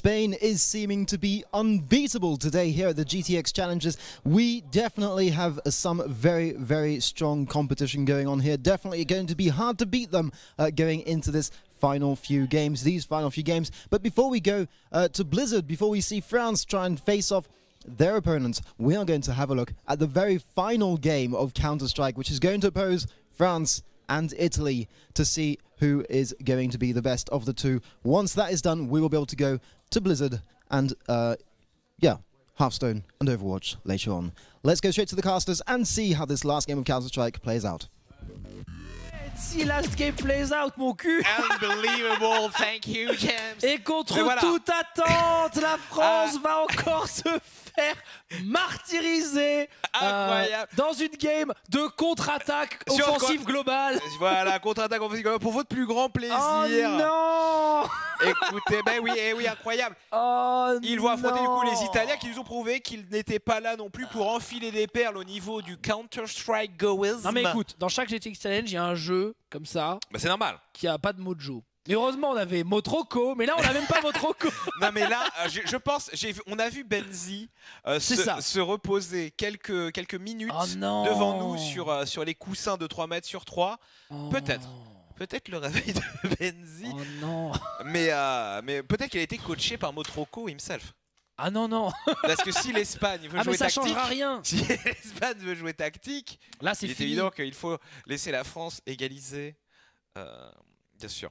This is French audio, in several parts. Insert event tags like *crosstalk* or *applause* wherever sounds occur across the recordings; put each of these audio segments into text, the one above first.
Spain is seeming to be unbeatable today here at the GTX Challenges. We definitely have some very, very strong competition going on here. Definitely going to be hard to beat them uh, going into this final few games, these final few games. But before we go uh, to Blizzard, before we see France try and face off their opponents, we are going to have a look at the very final game of Counter Strike, which is going to oppose France and Italy to see who is going to be the best of the two. Once that is done, we will be able to go to Blizzard and, uh, yeah, Hearthstone and Overwatch later on. Let's go straight to the casters and see how this last game of Counter Strike plays out. si last game plays out, mon cul. Unbelievable, *laughs* thank you, James. Et contre voilà. toute attente, la *laughs* France va encore se faire martyriser euh, dans une game de contre-attaque offensive globale. Voilà, contre-attaque offensive pour votre plus grand plaisir. Oh non *laughs* Écoutez, ben oui, eh oui, incroyable. Oh Ils vont affronter du coup les Italiens qui nous ont prouvé qu'ils n'étaient pas là non plus pour enfiler des perles au niveau du Counter-Strike Goism. Non mais écoute, dans chaque GTX Challenge, il y a un jeu comme ça Bah, c'est normal. qui a pas de mojo. Mais heureusement, on avait Motroco, mais là, on n'a même pas Motroco. *laughs* Non mais là, euh, je, je pense, j'ai on a vu Benzi euh, se, reposer quelques, quelques minutes Oh devant nous sur, euh, sur les coussins de 3 mètres sur 3. Oh. Peut-être. Peut-être le réveil de *laughs* Benzi. Oh non Mais, euh, mais peut-être qu'il a été coaché par Motroco himself. Ah non, non Parce que si l'Espagne veut Ah mais jouer ça tactique, changera rien *laughs* si l'Espagne veut jouer tactique, Là, c'est il est fini. évident qu'il faut laisser la France égaliser. bien sûr.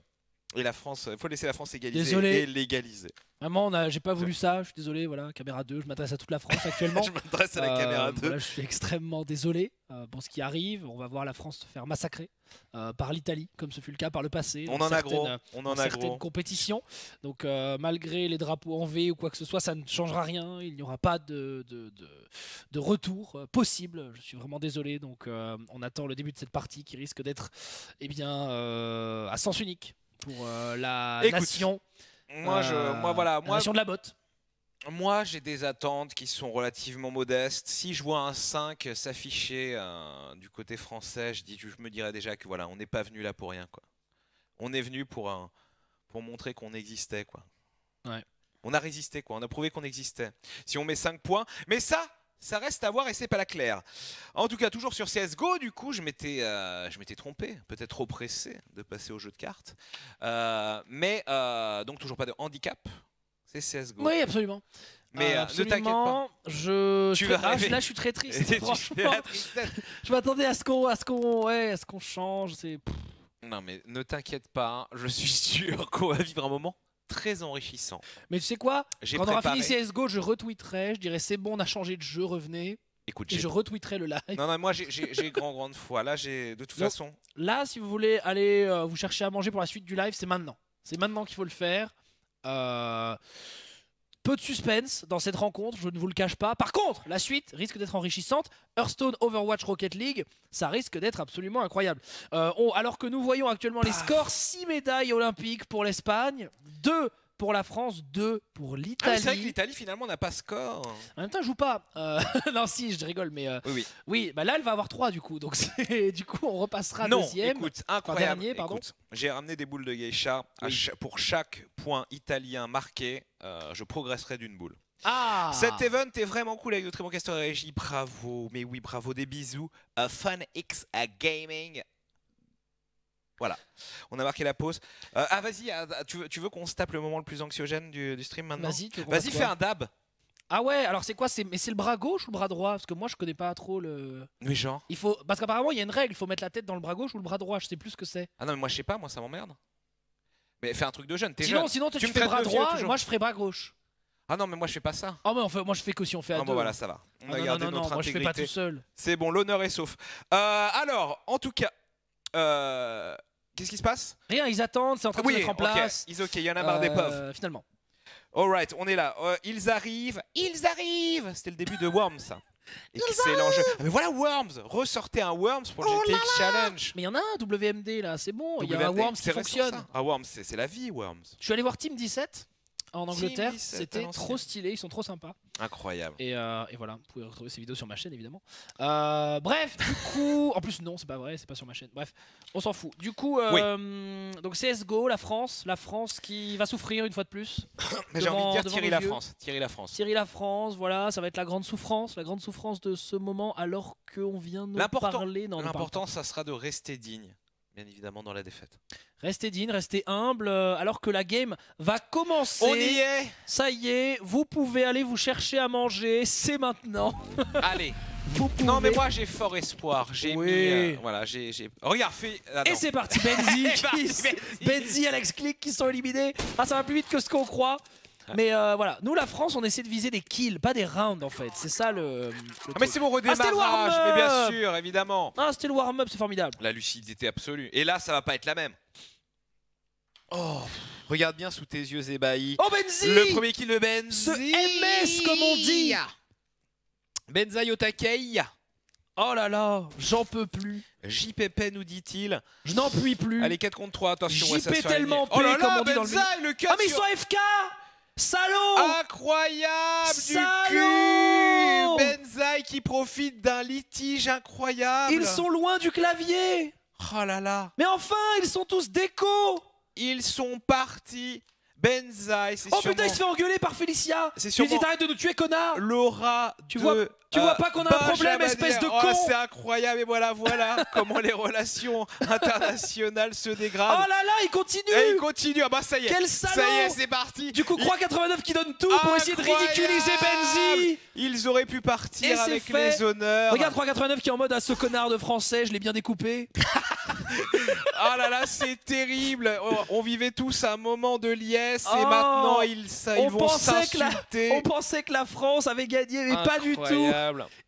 Et la France, il faut laisser la France égaliser Désolé. et légaliser. A- j'ai pas voulu ça, je suis désolé, voilà, caméra 2, je m'adresse à toute la France actuellement. *laughs* Je m'adresse à la Euh, caméra 2. voilà, je suis extrêmement désolé euh, pour ce qui arrive. On va voir la France se faire massacrer euh, par l'Italie, comme ce fut le cas par le passé. On en a gros. On en a gros. compétitions. Donc, euh, malgré les drapeaux en V ou quoi que ce soit, ça ne changera rien. Il n'y aura pas de, de, de- de retour euh, possible. Je suis vraiment désolé. Donc, euh, on attend le début de cette partie qui risque d'être eh bien, euh, à sens unique pour euh, la Écoute, nation. Moi, je, euh, moi, voilà, la moi, nation de la botte. moi, j'ai des attentes qui sont relativement modestes. Si je vois un 5 s'afficher euh, du côté français, je, dis, je me dirais déjà que voilà, on n'est pas venu là pour rien, quoi. On est venu pour un, pour montrer qu'on existait, quoi. Ouais. On a résisté, quoi. On a prouvé qu'on existait. Si on met 5 points, mais ça, ça reste à voir et c'est pas la claire. En tout cas, toujours sur CS:GO, du coup, je m'étais, euh, je m'étais trompé, peut-être trop pressé de passer au jeu de cartes, Euh, mais euh, donc toujours pas de handicap. C'est CS:GO. Oui, absolument. Mais euh, ne t'inquiète pas. absolument, Je, Tu je- vas rêver. là, je suis très triste. *laughs* Franchement. Je m'attendais à ce qu'on, à ce qu'on, ouais, à ce qu'on change. C'est. Non mais ne t'inquiète pas, je suis *laughs* sûr qu'on va vivre un moment très enrichissant. Mais tu sais quoi? Quand on aura fini CS:GO, je retweeterai. Je dirai c'est bon, on a changé de jeu, revenez. Écoute, Et je retweeterai le live. non non moi j'ai- grand grande foi. Là j'ai de toute Donc, façon. Là, si vous voulez aller euh, vous chercher à manger pour la suite du live, c'est maintenant. C'est maintenant qu'il faut le faire. Euh, Peu de suspense dans cette rencontre, je ne vous le cache pas. Par contre, la suite risque d'être enrichissante. Hearthstone, Overwatch, Rocket League, ça risque d'être absolument incroyable. Euh, on- alors que nous voyons actuellement les scores 6 médailles olympiques pour l'Espagne, 2 pour la France, 2 pour Ah, l'Italie. c'est vrai que l'Italie finalement n'a pas score. en même temps, elle joue pas. Euh, *laughs* non, si, je rigole, mais euh, Oui oui. oui, bah là, elle va avoir 3 du coup. Donc, *laughs* du coup, on repassera non, deuxième. écoute, incroyable. dernier, pardon. J'ai ramené des boules de geisha. Oui. pour chaque point italien marqué, euh, je progresserai d'une boule. Ah Cet event est vraiment cool avec casteurs et régie. Bravo, mais oui, bravo, des bisous. A Fun X à Gaming. Voilà, on a marqué la pause. Euh, ah, vas-y, ah, tu veux, tu veux qu'on se tape le moment le plus anxiogène du, du stream maintenant Vas-y, Vas-y, fais un dab. Ah ouais, alors c'est quoi c'est mais c'est le bras gauche ou le bras droit? Parce que moi je connais pas trop le Mais genre. Il faut parce qu'apparemment il y a une règle, il faut mettre la tête dans le bras gauche ou le bras droit, je sais plus ce que c'est. Ah non, mais moi je sais pas, moi ça m'emmerde. Mais fais un truc de jeune, t'es Sinon jeune. sinon toi, Tu tu, me fais bras droit et moi je ferai bras gauche. Ah non, mais moi je fais pas ça. Ah mais enfin moi je fais que si on fait à Ah deux. bon, voilà, ça va. On Ah a non, gardé non, non, notre non, moi je fais pas tout seul. C'est bon, l'honneur est sauf. Euh, alors, en tout cas, euh, qu'est-ce qui se passe Rien, ils attendent, c'est en train de Oui, se mettre en place. ils ok, il y en a marre des pauvres. Euh, Finalement. Alright, on est là. Euh, ils arrivent, ils arrivent C'était le début de Worms, ça. Excellent jeu. Ah, mais voilà Worms Ressortez un Worms pour le Oh GTX Challenge. Mais il y en a un WMD là, c'est bon, il y a un Worms qui fonctionne. Ah, Worms, c'est la vie, Worms. Je suis allé voir Team 17 en Angleterre, 17 à c'était trop stylé, ils sont trop sympas. Incroyable. Et, euh, et voilà, vous pouvez retrouver ces vidéos sur ma chaîne évidemment. Euh, bref, du coup, en plus non, c'est pas vrai, c'est pas sur ma chaîne. Bref, on s'en fout. Du coup, euh, donc CS:GO, la France, la France qui va souffrir une fois de plus. *coughs* Mais j'ai envie de dire Thierry la. France. Thierry la France. Thierry la France, voilà, ça va être la grande souffrance, la grande souffrance de ce moment alors qu'on vient de parler. L'important, ça sera de rester digne, bien évidemment, dans la défaite. Restez digne, restez humble, euh, alors que la game va commencer. On y est Ça y est, vous pouvez aller vous chercher à manger, c'est maintenant. *laughs* Allez Vous pouvez. Non mais moi j'ai fort espoir. J'ai Oui. euh, voilà, j'ai... j'ai- Regarde, fais... ah, Et c'est parti, Benzi, *laughs* Benzi. Benzi, Alex Click qui sont éliminés. Ah, ça va plus vite que ce qu'on croit. Mais euh, voilà, nous la France, on essaie de viser des kills, pas des rounds en fait. C'est ça le. le Ah, mais c'est mon Ah, redémarrage, mais bien sûr, évidemment. Ah, c'était le warm-up, c'est formidable. La lucidité absolue. Et là, ça va pas être la même. Oh, regarde bien sous tes yeux ébahis. Oh, Benzi Le premier kill de Benzi. Ce MS, comme on dit. Benzaï Otakei. Oh là là, j'en peux plus. JPP nous dit-il. Je n'en puis plus. Allez, 4 contre 3, attention. JP ouais, ça se fait tellement. Oh là P, comme là, on dit dans le Benzaï, le ah, mais ils sur- sont FK Salaud Incroyable Salaud du cul Benzaï qui profite d'un litige incroyable. Ils sont loin du clavier Oh là là. Mais enfin, ils sont tous déco Ils sont partis. Benzaï, c'est Oh sûrement putain, il se fait engueuler par Félicia C'est Tu lui dis sûrement- t'arrêtes de nous tuer, connard Laura Tu de, vois- tu vois pas qu'on a un problème, espèce de. Oh, con C'est incroyable et voilà, voilà *laughs* comment les relations internationales se Oh dégradent. là là, il continue et il continue, ah bah ça y est, Quel ça salaud y est, c'est parti. Du coup, Il- Croix 89 qui donne tout pour essayer de ridiculiser Benzi Ils auraient pu partir avec fait. les honneurs. Regarde 389 qui est en mode à ce connard de français, je l'ai bien découpé. *laughs* Ah là là, c'est terrible. Oh, On vivait tous un moment de liesse et Oh. maintenant ils, ça, ils On vont pensait que la- s'insulter. On pensait que la France avait gagné, mais pas du tout.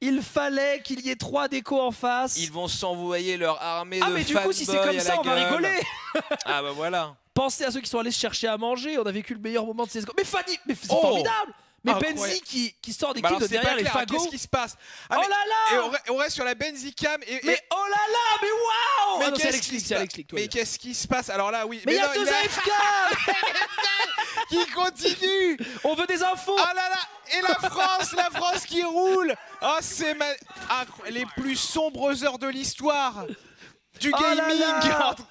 Il fallait qu'il y ait trois décos en face. Ils vont s'envoyer leur armée Ah de mais du coup si c'est comme ça on va rigoler *laughs* Ah bah voilà. Pensez à ceux qui sont allés se chercher à manger, on a vécu le meilleur moment de CSGO. Mais Fanny, mais c'est Oh formidable Mais. Benzi qui, qui sort des Bah kills alors, de derrière les fagots. Qu'est-ce qui se passe Ah, oh là Et on, re- on reste sur la Benzicam et, Mais oh là là Mais waouh mais Ah qu'est-ce Alex qui se passe Alex Click, toi, Mais bien. qu'est-ce qui se passe Alors là, oui. Mais il y a deux AFK *laughs* qui continue. On veut des infos Ah là là Et la France, la France qui roule Ah c'est les plus sombres heures de l'histoire du là gaming. *laughs*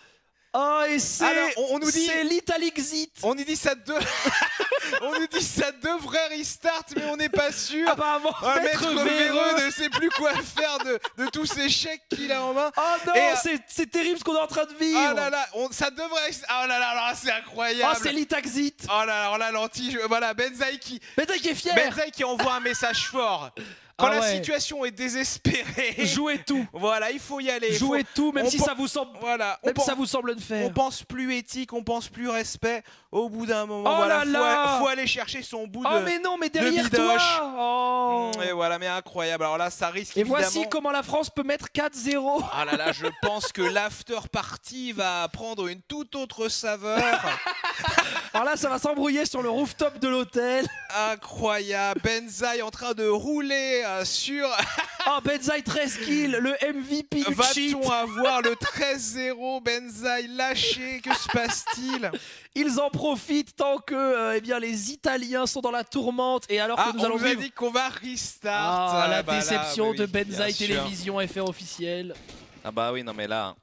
là Oh et c'est on- on nous dit- c'est l'Italixit On nous dit ça de... *laughs* on nous dit ça devrait restart, mais on n'est pas sûr. Apparemment Ah, Maître Maître Véreux. Ne sait plus quoi faire de, de tous ces chèques qu'il a en main. Oh non, Et, euh, c'est- c'est terrible ce qu'on est en train de vivre Ah là là, on- ça devrait. Ah là là, là, c'est Oh, incroyable. c'est l'Itaxit Oh là là, on ralenti. je- Voilà, Benzaï qui, t'as qui est fier Benzaï qui envoie un message fort. Quand Ah la ouais. situation est désespérée, *laughs* Jouez tout voilà, il faut y aller. Jouez Faut- tout, même on si ça vous semble Voilà, on, Même ça vous semble le on faire. pense plus éthique, on pense plus respect. Au bout d'un moment, Oh voilà, là faut, là faut aller chercher son bout Oh de. mais non, mais derrière bidoche. toi oh. Mm, Et voilà, mais incroyable. Alors là, ça risque Et évidemment. voici comment la France peut mettre 4-0. Ah là là, je pense que l'after party va prendre une toute autre saveur. *laughs* Alors là, ça va s'embrouiller sur le rooftop de l'hôtel. Incroyable. Benzaï en train de rouler sur. *laughs* Oh, Benzaï 13 kills, le MVP du cheat. Va-t-on avoir le *laughs* 13-0 Benzaï lâché? Que se passe-t-il? Ils en profitent tant que euh, eh bien, les Italiens sont dans la tourmente. Et alors que Ah, nous on allons nous a vivre... dit qu'on va restart. Ah, Ah, la bah là, déception bah oui, de Benzaï sûr. Télévision FR officiel. Ah bah oui, non mais là,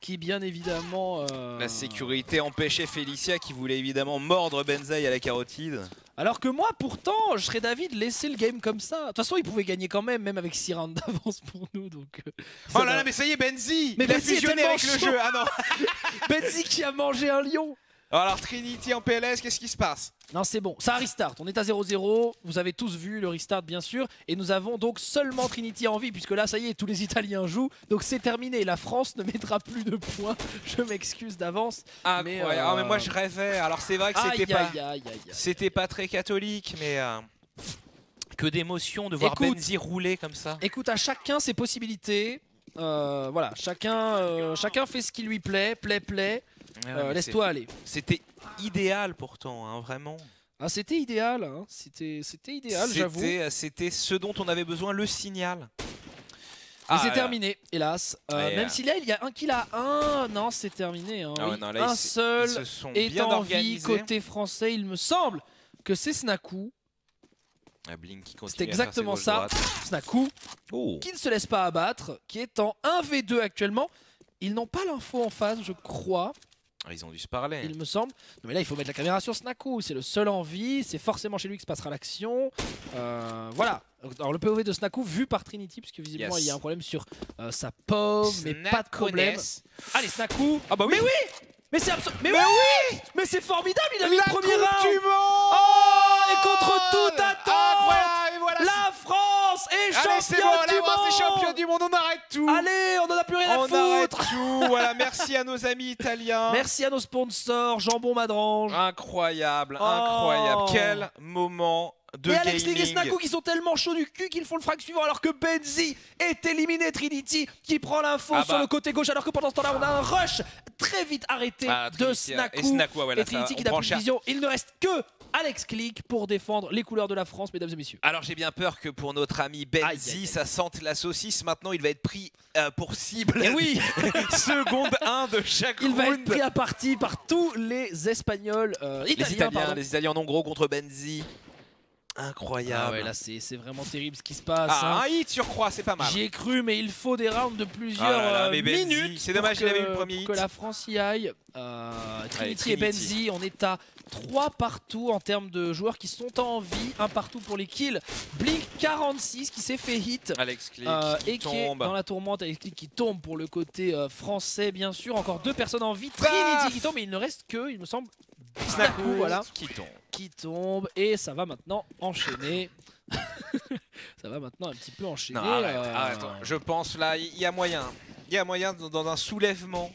Qui bien évidemment... euh, la sécurité empêchait Félicia qui voulait évidemment mordre Benzaï à la carotide. Alors que moi, pourtant, je serais d'avis de laisser le game comme ça. De toute façon, ils pouvaient gagner quand même, même avec 6 rounds *laughs* d'avance pour nous. Donc, euh, Oh là là, mais ça y est, Benzi Mais Il a Benzi fusionné avec le jeu. Ah non *laughs* Benzi qui a mangé un lion. Alors Trinity en PLS, qu'est-ce qui se passe? Non, c'est bon. Ça restart. On est à 0-0. Vous avez tous vu le restart, bien sûr. Et nous avons donc seulement Trinity en vie, puisque là, ça y est, tous les Italiens jouent. Donc c'est terminé. La France ne mettra plus de points. Je m'excuse d'avance. Mais, euh, Ah, mais moi je rêvais. Alors c'est vrai que c'était pas, c'était pas très catholique, mais euh, que d'émotion de voir Écoute. Benzi rouler comme ça. Écoute, à chacun ses possibilités. Euh, voilà, chacun, chacun fait ce qui lui plaît, plaît, plaît. Euh, Laisse-toi aller. c'est- C'était idéal pourtant, hein, vraiment. Ah, c'était idéal, hein. c'était, idéal, j'avoue. Mais C'était, ce dont on avait besoin, le signal. c'est là là. terminé, hélas. Euh, même euh. si là, il y a un kill à un, non, c'est terminé. hein, Ah ouais, oui. non, là, un seul est en vie côté français. Il me semble que c'est Snaku. Ah, C'est exactement ça. Snaku, Oh. qui ne se laisse pas abattre, qui est en 1v2 actuellement. Ils n'ont pas l'info en face, je crois, Ah, Ils ont dû se parler. il me semble. Non mais là, il faut mettre la caméra sur Snaku, c'est le seul en vie, c'est forcément chez lui que se passera l'action. Euh, voilà. Alors le POV de Snaku vu par Trinity, puisque visiblement Yes. il y a un problème sur euh, sa pauvre, mais pas de problème. Allez Snaku Ah bah oui. Mais oui Mais c'est absolument... Mais, Mais oui Mais c'est formidable, il a mis La le premier round du Monde Oh Et contre toute attente Incroyable, Allez, c'est championne bon, du la monde championne du monde, on arrête tout Allez, on en a plus rien à On arrête foutre tout Voilà, merci à nos amis italiens Merci à nos sponsors, Jambon Madrange. Incroyable, Oh. incroyable Quel moment de et Alex League et Snaku qui sont tellement chauds du cul qu'ils font le frag suivant alors que Benzi est éliminé Trinity qui prend l'info Ah sur bah. le côté gauche alors que pendant ce temps-là on a un rush très vite arrêté Ah, de Snaku Et Snaku, ouais, là, et Trinity qui n'a plus de vision. Il ne reste que Alex Click pour défendre les couleurs de la France mesdames et messieurs. Alors j'ai bien peur que pour notre ami Benzi, ça sente la saucisse. Maintenant, il va être pris euh, pour cible. Et oui, *laughs* Seconde 1 de chaque il va être pris à partie par tous les Espagnols, euh, Les Italiens, Italiens, pardon. les Italiens en gros contre Benzi. Ah Incroyable. ouais, là c'est vraiment terrible ce qui se passe. Ah, hein. un hit surcroît, c'est pas mal. J'y ai cru, mais il faut des rounds de plusieurs Ah là là, euh, mais Benzi, minutes. c'est dommage, il avait eu le premier pour que hit. la France y aille. Euh, Trinity, et Trinity. Benzi, on est à 3 partout en termes de joueurs qui sont en vie. Un partout pour les kills. Blink 46 qui s'est fait hit. Alex Click euh, qui et qui est dans la tourmente avec Click qui tombe pour le côté euh, français bien sûr encore deux personnes en vie Trinity qui tombe mais il ne reste que il me semble Snaku, voilà qui tombe. qui tombe et ça va maintenant enchaîner *laughs* ça va maintenant un petit peu enchaîner Non, arrête, euh, arrête. Je pense là, il y a moyen. Il y a moyen dans dans un soulèvement.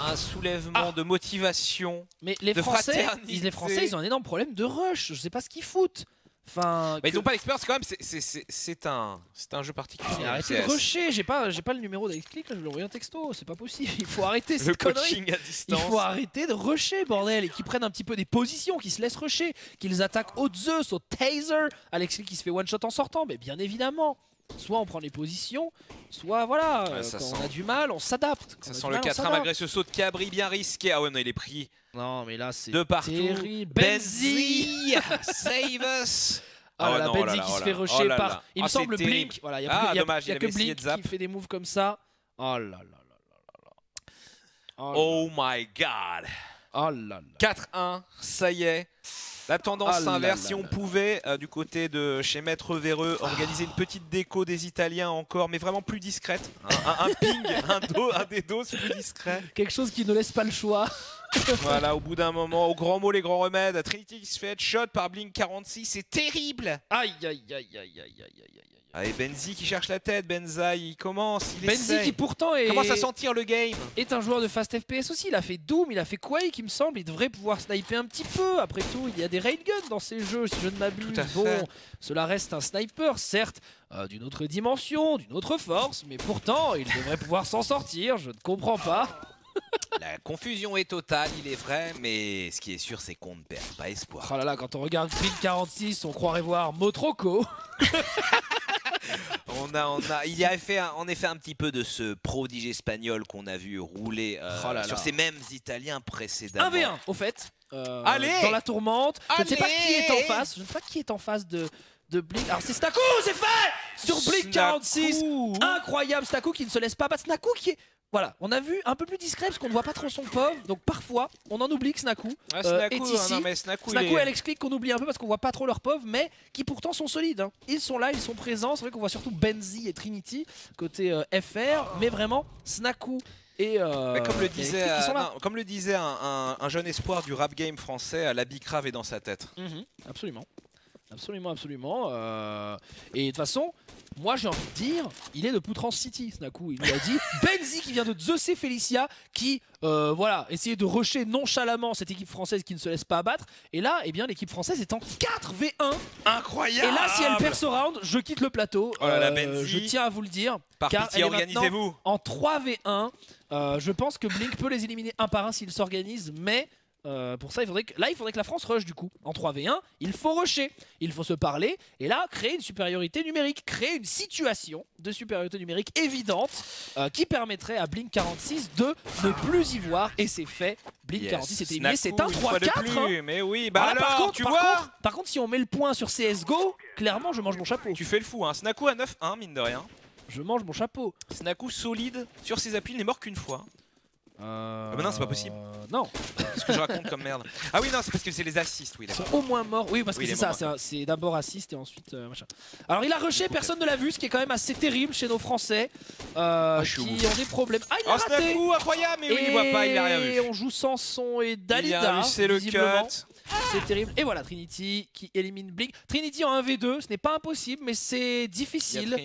Un soulèvement Ah. de motivation. Mais les de Français, ils, les Français, ils ont un énorme problème de rush. Je sais pas ce qu'ils foutent. Enfin, Mais que- ils n'ont pas l'expérience quand même, c'est- un, un jeu particulier. Arrêtez de rusher. J'ai pas, pas le numéro d'Alex Click. là, Je lui ai envoyé un texto. C'est pas possible. Il faut arrêter *laughs* Le cette connerie. coaching à Il faut arrêter de rusher, bordel, et qu'ils prennent un petit peu des positions, qu'ils se laissent rusher, qu'ils attaquent au Zeus, au taser. Alex Click qui se fait one shot en sortant, mais bien évidemment. Soit on prend les positions, soit voilà, Ouais, euh, ça quand sent- on a du mal, on s'adapte. Ça sent le mal, on 4 1 s'adapte. malgré ce saut de cabri bien risqué. Ah ouais, non, il est pris Non, mais là c'est de partout. terrible. Benzi. *laughs* Save us Oh là, non, oh Benzi là, qui oh se fait rusher oh là par. là. Il me Ah, semble terrible. Blink. Voilà, il y a, Ah, plus- il y a- dommage, y a que Blink de zap. qui fait des moves comme ça. Oh là là là là là là. Oh là Oh my god Oh là là. 4-1, ça y est. La tendance Ah s'inverse. Si on là. pouvait, euh, du côté de chez Maître Véreux, organiser une petite déco des Italiens encore, mais vraiment plus discrète. Un, un- un ping, un, do, un des doses plus discret. Quelque chose qui ne laisse pas le choix. Voilà, au bout d'un moment, au grand mot, les grands remèdes. Trinity qui se fait headshot par Blink 46, c'est terrible. Aïe aïe aïe aïe aïe aïe aïe aïe. Allez, Benzi qui cherche la tête. Benza, il commence, il Benzi qui pourtant est, commence à sentir le game. est un joueur de fast FPS aussi. Il a fait Doom, il a fait Quake, il me semble. Il devrait pouvoir sniper un petit peu. Après tout, il y a des railguns dans ces jeux, si je ne m'abuse. Bon, cela reste un sniper, certes, euh, d'une autre dimension, d'une autre force, mais pourtant, il devrait pouvoir s'en sortir. Je ne comprends pas. La confusion est totale, il est vrai, mais ce qui est sûr, c'est qu'on ne perd pas espoir. Oh là là, quand on regarde Green 46, on croirait voir Motroco. *laughs* On a, on a, il y a fait un- en effet un petit peu de ce prodige espagnol qu'on a vu rouler euh, Oh là sur là. ces mêmes Italiens précédemment. 1v1 au fait. euh, Allez Dans la tourmente. Je ne sais pas qui est en face. Je ne sais pas qui est en face de, de Blink. Alors c'est Snaku, c'est fait Sur Blink 46. Snaku. Incroyable Snaku qui ne se laisse pas battre. Snaku qui est. Voilà, on a vu un peu plus discret parce qu'on ne voit pas trop son pov. Donc parfois, on en oublie que Snaku. Ah, euh, Snaku, est ah ici. non, mais Snaku, Snaku il est- et Alex Click qu'on oublie un peu parce qu'on voit pas trop leur pov, mais qui pourtant sont solides. hein. Ils sont là, ils sont présents. C'est vrai qu'on voit surtout Benzi et Trinity côté euh, FR, mais vraiment Snaku et. euh, Mais comme le disait, euh, non, comme le un, un- un jeune espoir du rap game français, la bicrave est dans sa tête. Mhm, absolument. Absolument, absolument. euh, Et de toute façon, moi j'ai envie de dire, il est de Poutrance City, Snaku. Il nous a dit *laughs* Benzi qui vient de Zeusé Felicia, qui, euh, voilà, essayait de rusher nonchalamment cette équipe française qui ne se laisse pas abattre. Et là, eh bien, l'équipe française est en 4v1. Incroyable Et là, si elle perd ce round, je quitte le plateau. Oh là là, Euh, je tiens à vous le dire. Par car pitié, organisez-vous En 3v1, euh, je pense que Blink peut les éliminer un par un s'ils s'organisent, mais Euh, pour ça, il faudrait que, là, il faudrait que la France rush du coup. En 3v1, il faut rusher, il faut se parler, et là, créer une supériorité numérique, créer une situation de supériorité numérique évidente euh, qui permettrait à Blink 46 de ne plus y voir, et c'est fait. Blink Yes. 46 est éliminé, c'est un Snaku, une fois de 3-4. hein. Mais oui, bah alors, par, contre, tu par, vois contre, par contre, si on met le point sur CSGO, clairement, je mange mon chapeau. Tu fais le fou, hein. Snaku à 9-1, mine de rien. Je mange mon chapeau. Snaku solide sur ses appuis, il n'est mort qu'une fois. Euh... bah non, c'est pas possible. Non, Ce que je raconte comme merde. Ah oui, non, c'est parce que c'est les assists, oui, ils sont au moins morts. Oui, parce Oui, que il c'est est ça, c'est un- d'abord assist et ensuite euh, machin. Alors il a rushé, personne ne l'a vu, ce qui est quand même assez terrible chez nos Français euh, Ah, qui ont des problèmes. Ah, il a Oh, raté Snaku, incroyable, mais oui, il voit pas, il a rien vu. Et on joue sans son et Il a Dalida. vu, c'est le cut. C'est terrible. Et voilà, Trinity qui élimine Blink. Trinity en 1v2, ce n'est pas impossible, mais c'est difficile.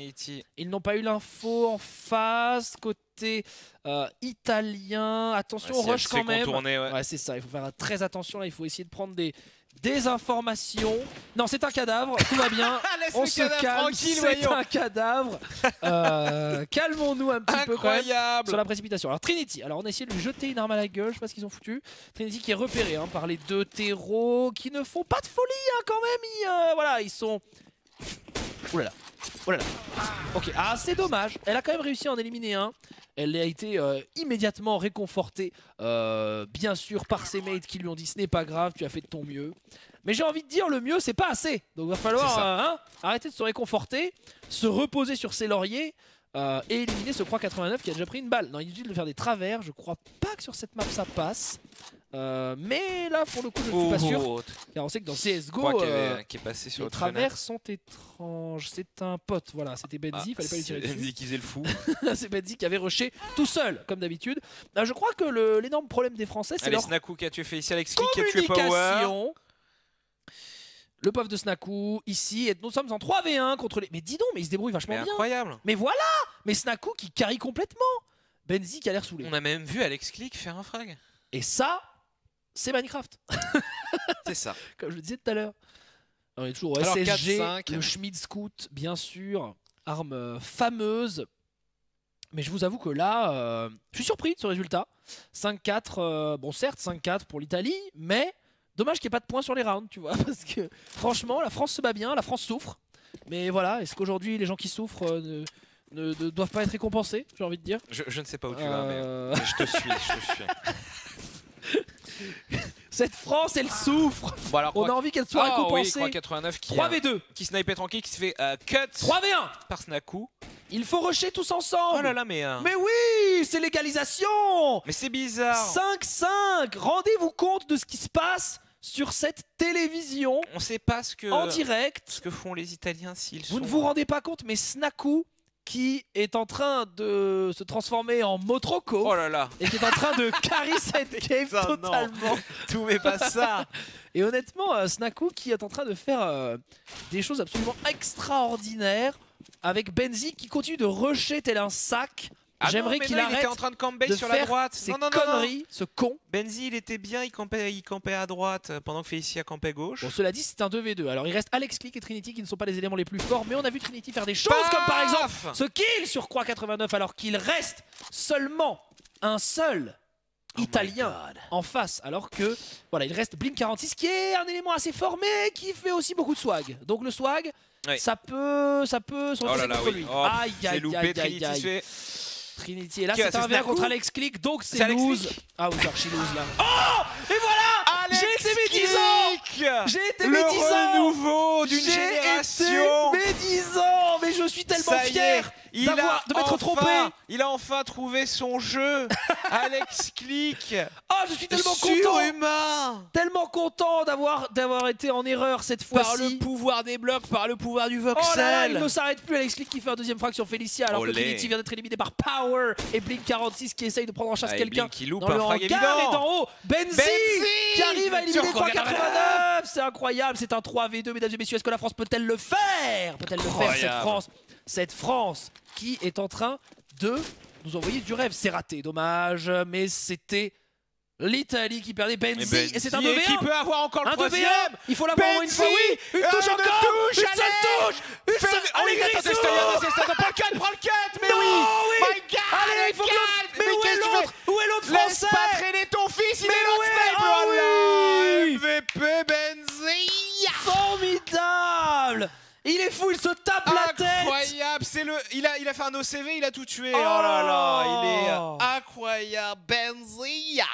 Ils n'ont pas eu l'info en face, côté euh, italien. Attention Ouais, si rush quand même. Ouais, c'est ça, il faut faire très attention là, il faut essayer de prendre des, des informations. Non, c'est un cadavre, tout va bien. *laughs* On se calme, c'est un cadavre. Euh, *laughs* Calmons-nous un petit peu quand même sur la précipitation. Alors Trinity, alors on a essayé de lui jeter une arme à la gueule, je sais pas ce qu'ils ont foutu. Trinity qui est repéré hein, par les deux terreaux qui ne font pas de folie hein, quand même. Ils, euh, voilà, ils sont. Là. Oh là là. Ok, ah c'est dommage. Elle a quand même réussi à en éliminer un. Elle a été euh, immédiatement réconfortée, euh, bien sûr, par ses mates qui lui ont dit ce n'est pas grave, tu as fait de ton mieux. Mais j'ai envie de dire le mieux c'est pas assez. Donc va C'est falloir euh, hein, arrêter de se réconforter, se reposer sur ses lauriers et éliminer ce Croix 89 qui a déjà pris une balle. Non, il est utile de faire des travers. Je crois pas que sur cette map ça passe. Euh, mais là pour le coup je ne suis pas sûr. Oh, Car on sait que dans CSGO, euh, qui est passé sur les le travers sont étranges. C'est un pote, voilà, c'était Benzi, fallait pas lui tirer dessus. Benzi qui faisait le fou. *laughs* c'est Benzi qui avait rushé tout seul, comme d'habitude. Euh, je crois que l'énorme problème des Français, c'est Allez, leur Snaku qui a tué Félicie, Alex qui a tué Power. Le pauvre de Snaku, ici, et nous sommes en 3v1 contre les. Mais dis donc, mais il se débrouille vachement Mais bien. incroyable. Mais voilà Mais Snaku qui carry complètement Benzi qui a l'air saoulé. On a même vu Alex Click faire un frag. Et ça, c'est Minecraft, C'est ça. *laughs* comme je le disais tout à l'heure. On est toujours au Alors, SSG, 4-5. le Schmidt Scout, bien sûr, arme euh, fameuse. Mais je vous avoue que là, euh, je suis surpris de ce résultat. 5-4, euh, bon certes 5-4 pour l'Italie, mais dommage qu'il n'y ait pas de points sur les rounds, tu vois, *laughs* parce que franchement, la France se bat bien, la France souffre. Mais voilà, est-ce qu'aujourd'hui les gens qui souffrent euh, ne, ne- ne doivent pas être récompensés, j'ai envie de dire? Je, je ne sais pas où tu vas, mais, mais je te suis. Je te suis. *laughs* Cette France, elle souffre Bon, alors, On a envie qu'elle soit oui, récompensée. 89 qui, euh, 3v2, qui snipait tranquille, qui se fait euh, cut 3v1 par Snaku. Il faut rusher tous ensemble Oh là là, mais. euh, Mais oui, c'est l'égalisation Mais c'est bizarre. 5-5 Rendez-vous compte de ce qui se passe sur cette télévision On sait pas ce que, en direct. ce que font les Italiens s'ils Vous sont. ne vous rendez pas compte, mais Snaku, qui est en train de se transformer en Motroco Oh là là. et qui est en train de *laughs* carry cette game totalement. Tout mais pas ça. Et honnêtement, euh, Snaku qui est en train de faire euh, des choses absolument extraordinaires avec Benzi qui continue de rusher tel un sac. Ah J'aimerais qu'il non, Il arrête était en train de camper de sur la droite. ces non, non, conneries, ce con. Benzi, il était bien, il campait, il campait à droite euh, pendant que Félicia campait gauche. Bon, cela dit, c'est un 2v2. Alors, il reste Alex Click et Trinity qui ne sont pas les éléments les plus forts, mais on a vu Trinity faire des choses Paf comme par exemple ce kill sur Croix 89 alors qu'il reste seulement un seul Oh Italien en face. Alors que, voilà, il reste Blink 46 qui est un élément assez fort, mais qui fait aussi beaucoup de swag. Donc, le swag, ça peut, ça peut se Oh là là, contre oui. lui. Oh, aïe, C'est aïe, aïe, aïe, aïe. Trinity. Et là, c'est un c'est verre Snaku contre Alex Click, donc C'est lose. Ah oui, archi lose là. *laughs* Oh Et voilà J'ai été médisant. J'ai été Le médisant. renouveau d'une J'ai génération. été médisant. Mais je suis tellement fier il a de m'être enfin- trompé. Il a enfin trouvé son jeu *laughs* Alex Click. Oh, je suis tellement content. Surhumain. Tellement content d'avoir d'avoir été en erreur cette Par le fois-ci pouvoir des blocs, par le pouvoir du Oh là là, il voxel ne s'arrête plus Alex Click qui fait un deuxième frag sur Felicia alors Olé. que Trinity vient d'être éliminé par Power et Blink 46 qui essaye de prendre en chasse Ah, quelqu'un qui loupe dans le un frag hangar. évident. En haut. Benzi, Benzi qui arrive à éliminer Sur 389 C'est incroyable, c'est un 3v2 mesdames et messieurs, est-ce que la France peut-elle le faire? Peut-elle le faire cette. France? Cette France qui est en train de nous envoyer du rêve, c'est raté, dommage, mais c'était l'Italie qui perdait. Benzi, et c'est un Benzi, 2v1 qui peut avoir encore le un 2v1 troisième. Il faut l'avoir une Benzi fois, oui. Une touche une encore. touche, Une seule touche. Une seule Allez, Allez, attends, prends le cut, prends le cut Mais Non, oui. oui. My God Allez, il faut que l'autre- Mais où est l'autre Où est l'autre fais Laisse français pas traîner ton fils, il Mais est l'autre sniper, Ah oh là Formidable Il est fou, il se tape la tête Incroyable, c'est le, il a, il a fait un OCV, il a tout tué. Oh, Oh là là, il est incroyable, Benzia.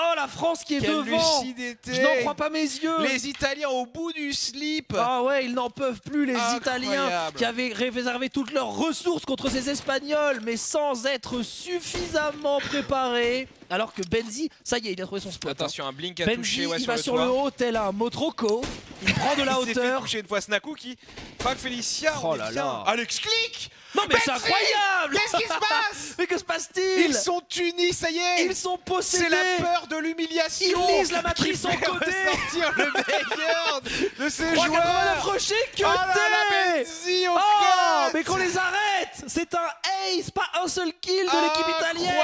Oh la France qui est Quelle devant lucidité. Je n'en crois pas mes yeux Les Italiens au bout du slip. Ah ouais, ils n'en peuvent plus les Italiens Incroyable. qui avaient réservé toutes leurs ressources contre ces Espagnols, mais sans être suffisamment préparés. Alors que Benzi, ça y est, il a trouvé son spot. hein. Attention, un blink a Benzi, touché ouais, il sur va le sur toit. le haut tel un Motroco. Il prend de la *laughs* Il fait hauteur. toucher une fois Snaku qui frappe Félicia. Oh là là. Alex Click Non mais c'est incroyable Qu'est-ce qui se passe *laughs* Mais que se passe-t-il Ils sont unis, ça y est Ils sont possédés C'est la peur de l'humiliation Ils lisent la matrice en côté. ressortir le meilleur de ces 3,89 joueurs que Oh là là, Benzi au Oh Mais qu'on les arrête C'est un ace, pas un seul kill de l'équipe italienne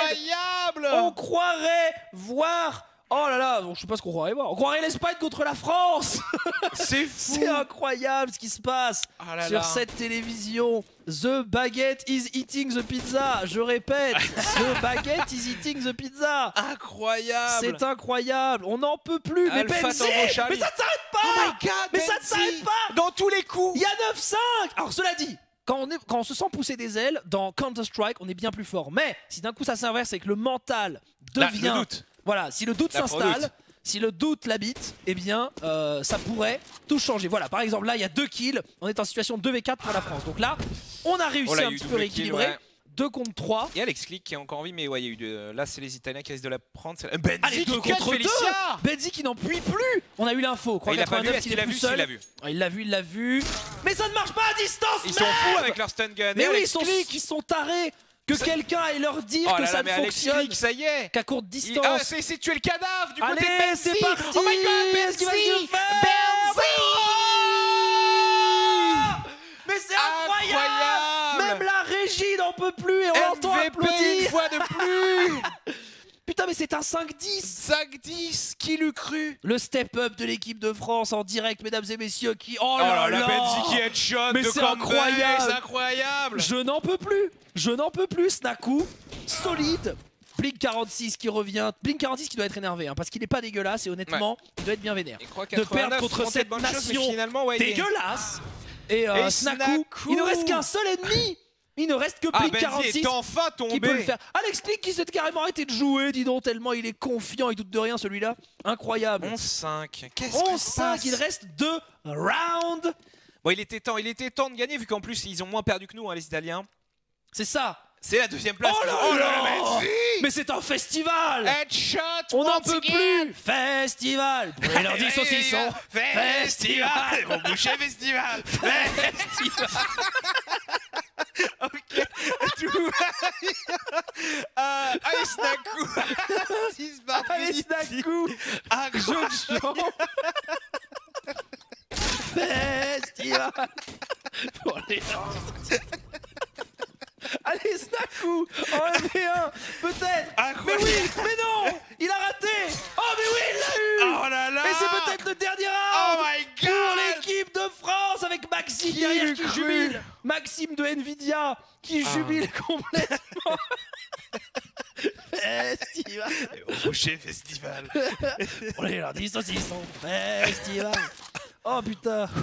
Incroyable On croirait voir. Oh là là, je sais pas ce qu'on croirait voir. On croirait l'Espagne contre la France. *laughs* *laughs* C'est fou C'est incroyable ce qui se passe là sur là. cette télévision. The baguette is eating the pizza. Je répète, *laughs* the baguette is eating the pizza. Incroyable C'est incroyable. On n'en peut plus. Mais Alpha Benzi, mais ça ne s'arrête pas. Oh my god mais ça ne s'arrête pas. Dans tous les coups Il y a 9-5 Alors cela dit, quand on, est- quand on se sent pousser des ailes, dans Counter-Strike, on est bien plus fort. Mais si d'un coup ça s'inverse et que le mental Là, devient... le doute. Voilà, si le doute s'installe, si le doute l'habite, eh bien, euh, ça pourrait tout changer. Voilà, par exemple, là, il y a deux kills. On est en situation 2v4 pour la France. Donc là, on a réussi Oh il y un petit peu double rééquilibrer. ouais. 2 contre 3. Et Alex Click qui est encore en vie, mais ouais, il y a eu de... là c'est les Italiens qui risquent de la prendre. c'est- Benzi Allez, qui 2 cut contre 2 Félicia Benzi qui n'en puit plus On a eu l'info. Ah, Il a pas vu, 89 est-ce qu'il qu'il est a plus vu a. Ah, Il l'a vu, il l'a vu. Mais ça ne marche pas à distance Ils sont fous avec leur stun gun. Mais Et oui, ils Alex sont, Click ils sont tarés Que Ça- quelqu'un aille leur dire Oh que là ça là, ne mais Alex fonctionne Click, ça y est qu'à courte Il- distance. Ah, c'est tuer le cadavre du côté Allez, de Benzi c'est parti Oh my god, Benzi un 5-10 5-10, qui l'eût cru? Le step-up de l'équipe de France en direct, mesdames et messieurs, qui... Oh Oh là là là, là. Benzi qui headshot Mais c'est incroyable. Incroyable. Je n'en peux plus. Je n'en peux plus, Snaku, solide. Blink 46 qui revient, Blink 46 qui doit être énervé hein, parce qu'il est pas dégueulasse et honnêtement il doit être bien vénère. De perdre 89, contre cette nation ouais, Dégueulasse. Et, euh, Et Snaku, Snaku. il ne reste qu'un seul ennemi Il ne reste que Ah, Blink Benzi 46 est enfin tombé qui peut le faire. Alex Click qui s'est carrément arrêté de jouer, dis donc, tellement il est confiant, il doute de rien celui-là. Incroyable. 11-5, qu'est-ce qui se 11-5, passe il reste deux rounds. Bon, il était temps, il était temps de gagner vu qu'en plus ils ont moins perdu que nous, hein, les Italiens. C'est ça. C'est la deuxième place. Oh là Oh là Mais c'est un festival Headshot On n'en peut plus Festival Brûlez leur dit saucisson Festival Mon boucher festival *laughs* Festival *laughs* *laughs* Ok, tout va bien. Euh, minute. Snaku. *laughs* Un Jeu de champ. Festival Bon, allez, Allez, Snaku En *laughs* 1v1 Peut-être Mais oui Mais non Il a raté Oh, mais oui, il l'a eu Oh là là Et c'est peut-être le dernier Oh round my pour god l'équipe de France avec Maxime Qui derrière qui cru jubile. Maxime de Nvidia qui Ah. jubile *laughs* complètement. Festival. Au boucher festival On est lundi saucisson. Festival. Oh putain. *laughs*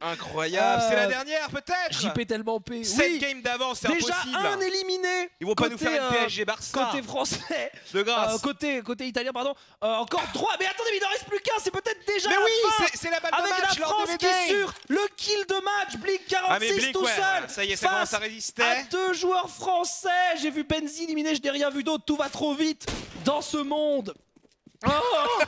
Incroyable, Euh, c'est la dernière peut-être JP tellement P. 7 Oui. games d'avance, c'est Déjà impossible un éliminé. Ils vont pas nous faire une euh, PSG Barça Côté français, de grâce Euh, côté, côté italien, pardon. Euh, encore droit. Mais attendez, mais il n'en reste plus qu'un. C'est peut-être déjà Mais la oui, c'est- la balle de Avec match la France qui est sur le kill de match. Blink 46 Ah mais Blink, tout ouais, seul. ça y est, ça commence à résister à deux joueurs français. J'ai vu Benzi éliminé, je n'ai rien vu d'autre. Tout va trop vite dans ce monde. Oh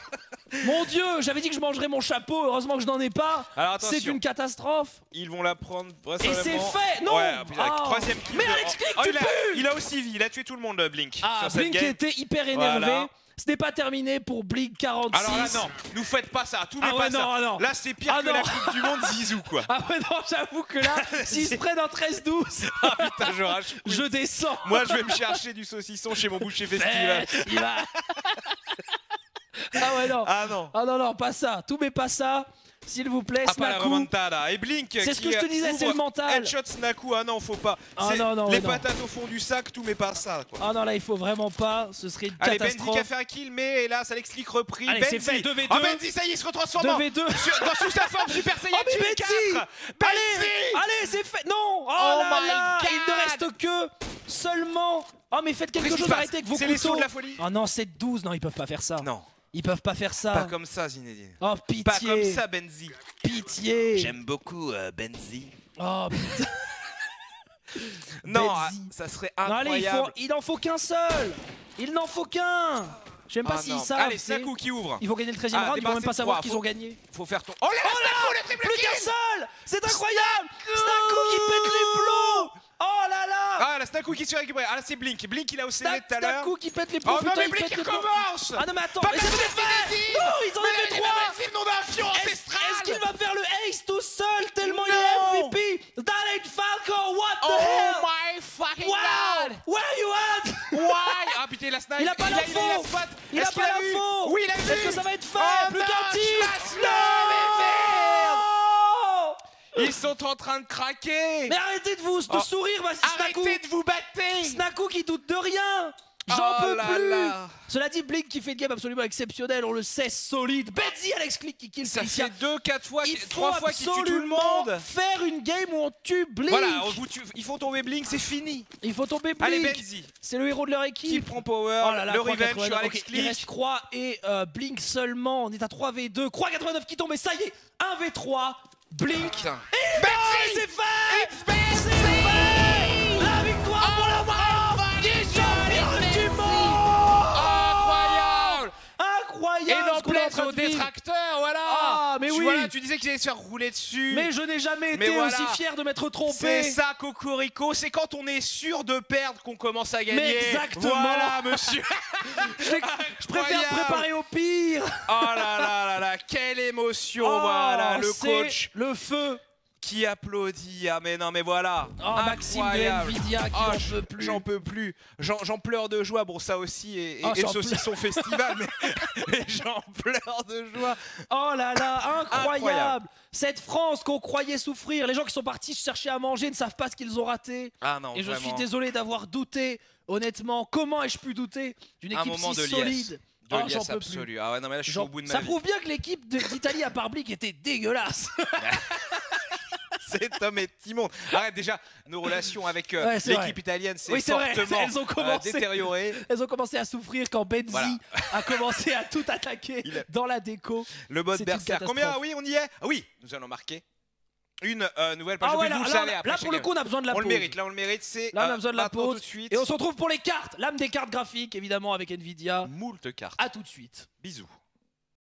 Mon dieu, j'avais dit que je mangerais mon chapeau, heureusement que je n'en ai pas. C'est une catastrophe. ils vont la prendre Et c'est fait Non Ouais, Oh. troisième kill Mais Alex Click, Oh, tu il, a, il a aussi vie, il a tué tout le monde euh, Blink Ah, sur cette Blink game. était hyper énervé. Voilà. Ce n'est pas terminé pour Blink 46. Alors là non, nous faites pas ça, tout Ah ouais, pas non, ça. ah non. Là c'est pire Ah que la. Coupe du Monde Zizou quoi. *laughs* Ah ouais, non, j'avoue que là, *laughs* s'ils se prennent en 13-12, *laughs* Putain, je rage. je descends. Moi je vais me chercher du saucisson chez mon boucher festival. Ah ouais, non. Ah non. Ah non, non, pas ça. Tout mais pas ça. S'il vous plaît, Ah pas la. Et Blink C'est ce que je te disais, ouvre c'est le mental. Headshot Snaku. Ah non, faut pas. Ah non, non, les non. patates au fond du sac, tout mais pas ça. Quoi. Ah non, là, il faut vraiment pas. Ce serait une Allez, Benzi qui a catastrophe. fait un kill, mais hélas, Alex Click repris. Allez, Benzi. c'est fait, 2v2. Oh, Benzi, ça y est, il se retransforme en- 2v2. *laughs* sur- dans sous sa forme Super Saiyan Oh, mais Team Benzi 4. Allez, allez, c'est fait. Non Oh, Oh là my là God. Il ne reste que seulement... Oh, mais faites quelque chose, arrêtez avec vos C'est les sauts couteaux. de la folie Oh non, c'est 12. Non, ils peuvent pas faire ça. Non, Ils peuvent pas faire ça. pas comme ça, Zinedine. Oh, Pas pitié. comme ça, Benzi. Pitié. J'aime beaucoup euh, Benzi. Oh, putain. *laughs* Non, Benzi. ah, ça serait Non, allez, il, incroyable. faut... il en faut qu'un seul. Il n'en faut qu'un. Je sais même pas Ah, s'ils savent. Allez, c'est- Snaku qui ouvre. Ils vont gagner le 13 e Ah, round, ils vont même pas savoir qu'ils ont gagné. Faut faire ton. Oh là là, Snaku, le triple Plus qu'un seul C'est incroyable Snaku qui pète les plombs Oh Ah, là, Snaku qui se fait récupérer. Ah, là, c'est Blink. Blink, il a Snak- tout à l'heure. Snaku qui pète les plombs Oh non, mais Blink, il recommence Ah non mais attends, mais c'est Non, ils en avaient trois. Avait fait le nom d'un fion Est-ce ancestral est-ce qu'il va faire le ace tout seul tellement il est MVP That ain't Falco, what the Oh hell? my fucking god. Where you at? Why? Ah putain, la snipe. Il a pas l'info. la Il a pas l'info Oui, il a vu Est-ce que ça va être fait Oh Plus qu'un tir. Non Ils sont en train de craquer Mais arrêtez de vous de Oh. sourire, bah, Snaku Arrêtez de vous battre Snaku qui doute de rien J'en Oh peux plus là. Cela dit, Blink qui fait une game absolument exceptionnelle, on le sait, solide. Benzi Alex Click qui kill Ça Felicia. fait deux, quatre fois, Il trois fois qu'il tue tout le absolument monde faire une game où on tue Blink. Voilà, on vous tue- il faut tomber Blink, c'est fini Il faut tomber Blink. Allez, Benzi C'est le héros de leur Qui équipe. prend Power Oh là là, Le revenge 89. sur Alex Ok, Il Click reste Croix et euh, Blink seulement. On est à 3v2. Croix 89 qui tombe et ça y est, 1v3. Blink. De vivre. détracteurs, voilà Ah, mais Tu- oui. Tu disais qu'ils allaient se faire rouler dessus Mais je n'ai jamais Mais été voilà. aussi fier de m'être trompé. C'est ça, Cocorico, c'est quand on est sûr de perdre qu'on commence à gagner. Mais exactement. Voilà, monsieur. *laughs* Je, préfère préparer au pire. oh là là là là, quelle émotion, Oh, voilà, le coach Le feu. Qui applaudit. Ah mais non, mais voilà. Oh, Maxime de. Nvidia qui Ah, n'en j- peut plus. J'en peux plus. J'en pleure de joie. Bon, ça aussi, et, et, Ah, et j'en le saucisson festival, *laughs* mais, j'en pleure de joie. Oh là là, incroyable. Incroyable. Cette France qu'on croyait souffrir, les gens qui sont partis chercher à manger ne savent pas ce qu'ils ont raté. Ah non, Et je suis désolé d'avoir douté. Honnêtement, comment ai-je pu douter d'une Un équipe moment si de solide? De Oh, j'en liesse plus. absolue. Ah ouais, non, mais là, je suis au bout de ma Ça vie. prouve bien que l'équipe d'Italie à part Blick était dégueulasse. *laughs* *laughs* Cet homme est immonde. Arrête déjà, nos relations avec euh, Ouais, l'équipe italienne, c'est Oui, fortement elles ont euh, commencé. détérioré. Elles ont commencé à souffrir quand Benzi Voilà. a commencé à tout attaquer a- dans la déco. Le mode berserk. Combien. Oui, on y est. Ah oui, nous allons marquer une euh, nouvelle page Ah de ouais, là, le là, pour le coup on a besoin de la on le pause. mérite, là on le mérite, c'est Là on a euh, besoin de la pause. tout de suite. Et on se retrouve pour les cartes, l'âme des cartes graphiques évidemment avec Nvidia. Moult cartes. À tout de suite. Bisous.